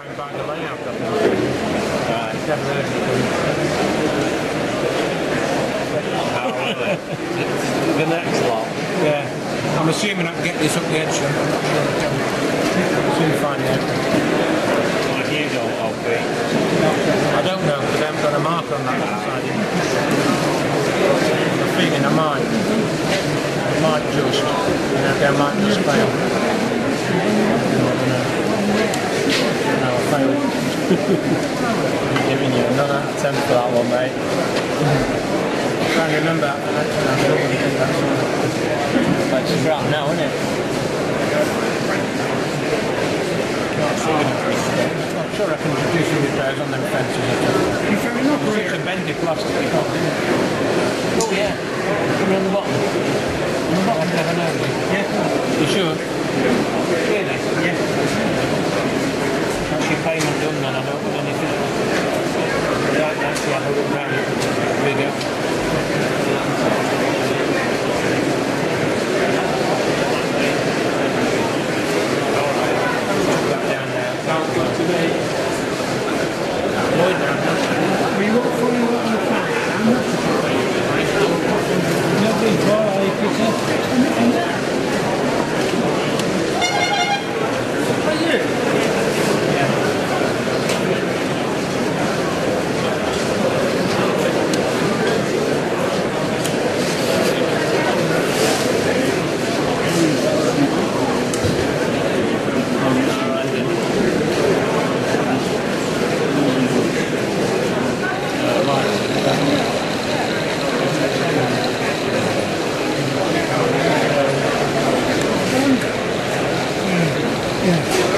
try and the layout of it. Right. Uh, never heard of it. Oh, really? the next lot. Yeah. I'm assuming I can get this up the edge. I'm not tell you. Soon find out. Like you don't, Opie. I don't know because I haven't got a marker on that side. I'm feeling I might. I might just. I might just fail. No, failed. I'm giving you another attempt for that one, mate. I'm trying to remember. I don't want to do that. Like scrap now, isn't it? I'm sure I can do some repairs on them fences. It's fair enough. It's a bendy plastic. you can't it. Oh yeah. Coming on the bottom. On the bottom, never know. Yeah. You sure? Really? 100 grand video. Yeah.